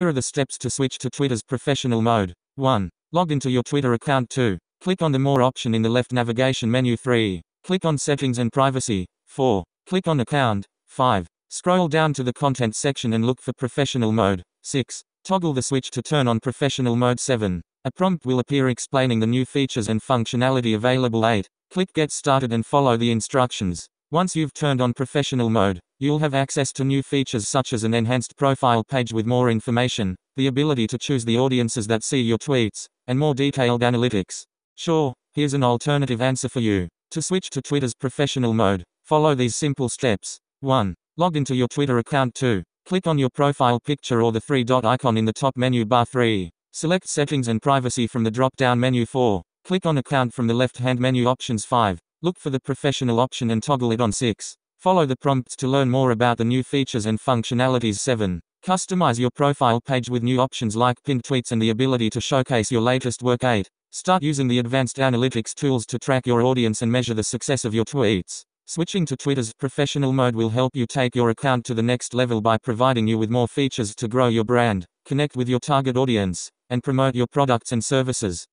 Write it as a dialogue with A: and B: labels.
A: Here are the steps to switch to Twitter's professional mode. 1. Log into your Twitter account 2. Click on the More option in the left navigation menu 3. Click on Settings and Privacy 4. Click on Account 5. Scroll down to the Content section and look for Professional mode 6. Toggle the switch to turn on Professional mode 7. A prompt will appear explaining the new features and functionality available 8. Click Get Started and follow the instructions. Once you've turned on professional mode, you'll have access to new features such as an enhanced profile page with more information, the ability to choose the audiences that see your tweets, and more detailed analytics. Sure, here's an alternative answer for you. To switch to Twitter's professional mode, follow these simple steps. 1. Log into your Twitter account 2. Click on your profile picture or the three dot icon in the top menu bar 3. Select Settings and Privacy from the drop down menu 4. Click on Account from the left hand menu options 5. Look for the professional option and toggle it on 6. Follow the prompts to learn more about the new features and functionalities 7. Customize your profile page with new options like pinned tweets and the ability to showcase your latest work 8. Start using the advanced analytics tools to track your audience and measure the success of your tweets. Switching to Twitter's professional mode will help you take your account to the next level by providing you with more features to grow your brand, connect with your target audience, and promote your products and services.